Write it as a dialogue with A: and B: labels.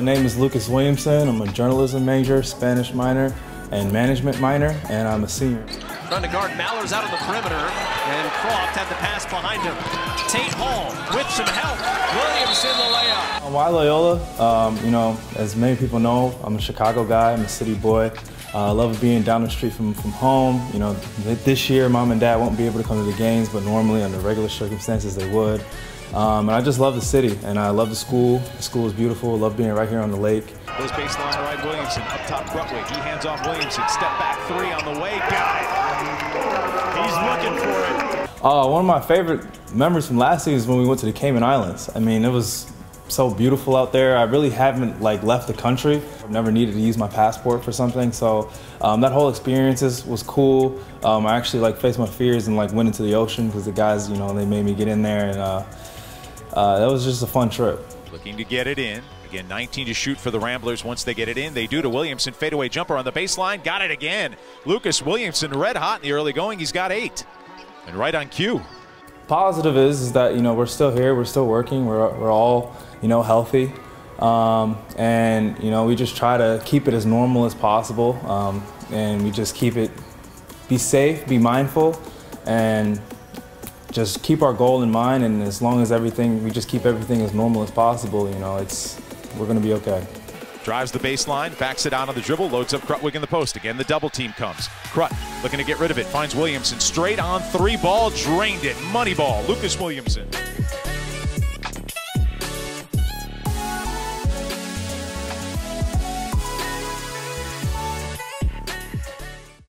A: My name is Lucas Williamson. I'm a journalism major, Spanish minor, and management minor, and I'm a senior.
B: Trying to guard Mallers out of the perimeter, and Croft had the pass behind him. Tate Hall with some help. Williamson the layup.
A: Why Loyola? Um, you know, as many people know, I'm a Chicago guy. I'm a city boy. Uh, I love being down the street from, from home. You know, this year, mom and dad won't be able to come to the games, but normally under regular circumstances, they would. Um, and I just love the city, and I love the school. The school is beautiful. I love being right here on the lake.
C: Goes baseline right, Williamson up top, Krutwig. He hands off Williamson. Step back three on the way. Got it. He's looking for it.
A: Uh, one of my favorite memories from last season is when we went to the Cayman Islands. I mean, it was so beautiful out there. I really haven't like left the country. I've never needed to use my passport for something, so um, that whole experience was cool. Um, I actually like faced my fears and like went into the ocean because the guys, you know, they made me get in there and. Uh, uh, that was just a fun trip.
C: Looking to get it in. Again, 19 to shoot for the Ramblers once they get it in. They do to Williamson. Fadeaway jumper on the baseline. Got it again. Lucas Williamson red hot in the early going. He's got eight. And right on cue.
A: Positive is, is that, you know, we're still here. We're still working. We're, we're all, you know, healthy. Um, and, you know, we just try to keep it as normal as possible. Um, and we just keep it, be safe, be mindful, and just keep our goal in mind, and as long as everything, we just keep everything as normal as possible, you know, it's, we're to be okay.
C: Drives the baseline, backs it out on the dribble, loads up Krutwig in the post. Again, the double team comes. Krut looking to get rid of it, finds Williamson straight on three ball, drained it. Money ball, Lucas Williamson.